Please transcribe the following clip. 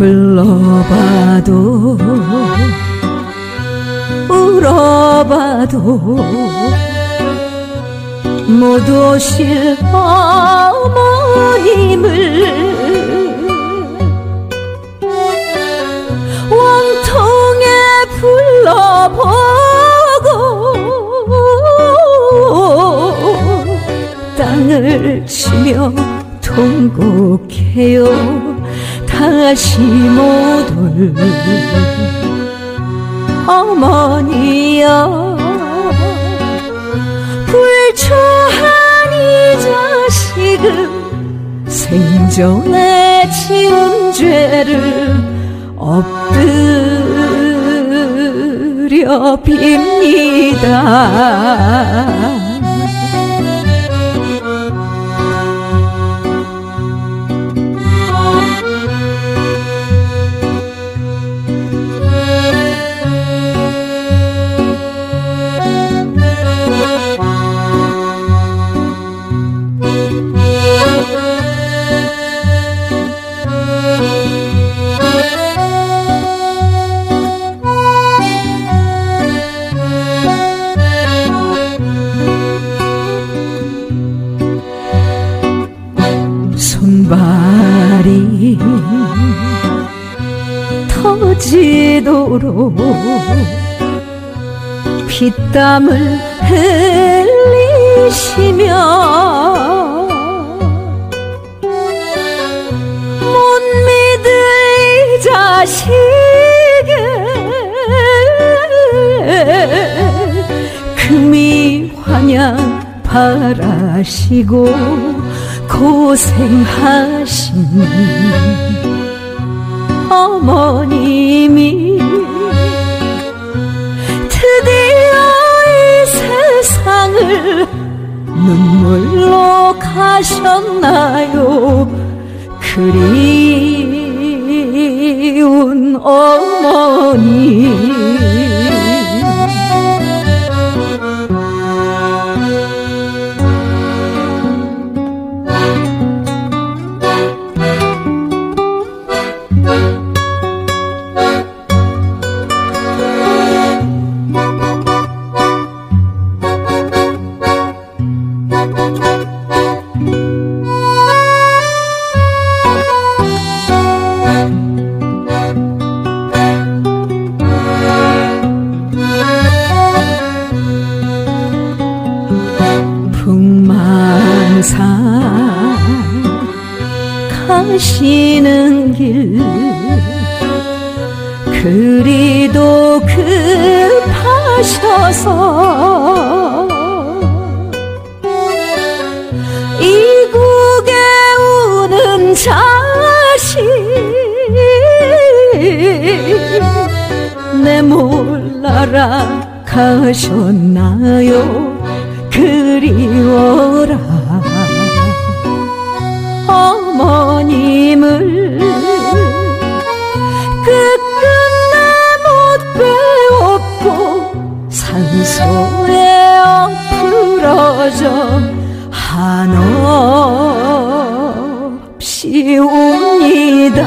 울어봐도 울어봐도 못 오실 어머님을 왕통에 불러보고 땅을 치며 통곡해요 올 어머니여 불초한 이 자식은 생전에 지은 죄를 엎드려 빕니다 손발이 터지도록 피땀을 흘리시며 못 믿을 이 자식을 금이 환영 바라시고 고생하신 어머님이 드디어 이 세상을 눈물로 가셨나요? 그리운 어머니 가시는 길. 그리도 급하셔서 이국에 우는 자식 내 몰라라 가셨나요? 그리워 unida.